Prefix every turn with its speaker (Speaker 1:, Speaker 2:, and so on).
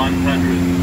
Speaker 1: 150.